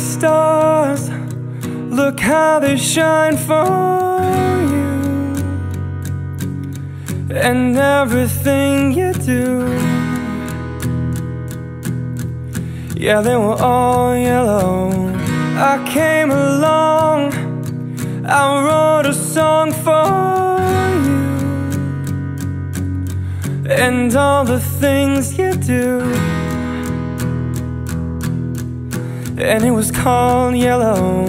stars, look how they shine for you. And everything you do, yeah, they were all yellow. I came along, I wrote a song for you. And all the things you do. And it was called yellow.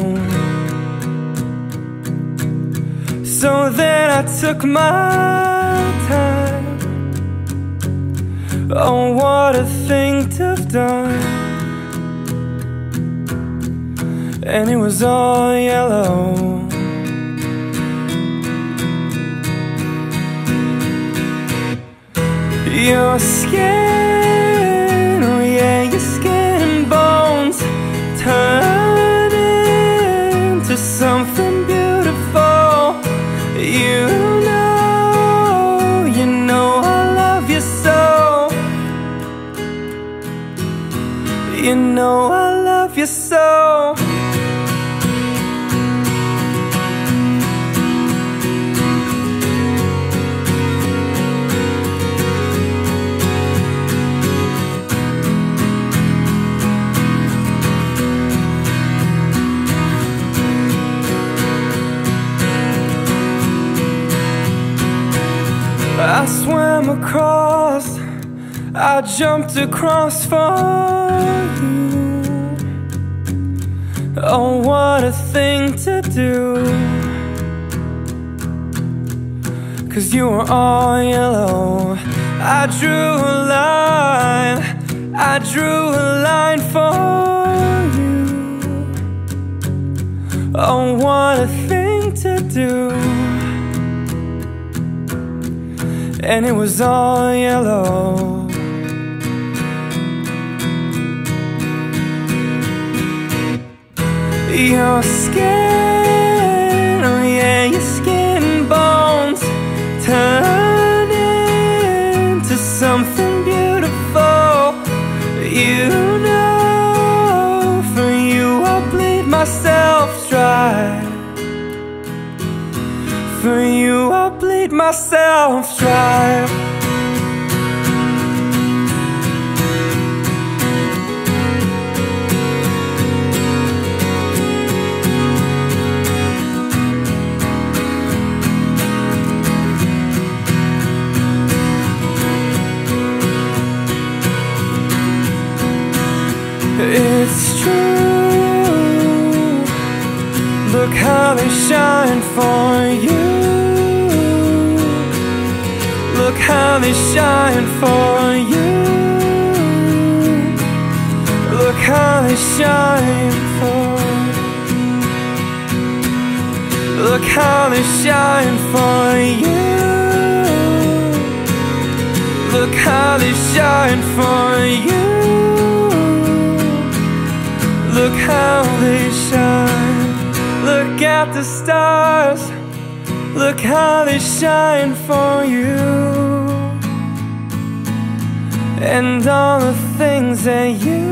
So then I took my time. Oh, what a thing to have done. And it was all yellow. Your skin You know I love you so. I swam across, I jumped across for you. Oh, what a thing to do. Cause you were all yellow. I drew a line, I drew a line for you. Oh, what a thing to do and it was all yellow. Your skin, oh yeah, your skin bones turn into something beautiful. You know, for you I'll bleed myself dry. For you I'll bleed myself dry Look how they shine for you. Look how they shine for you. Look how they shine for Look how they shine for you. Look how they shine for you. Look how they shine Look at the stars. Look how they shine for you. And all the things that you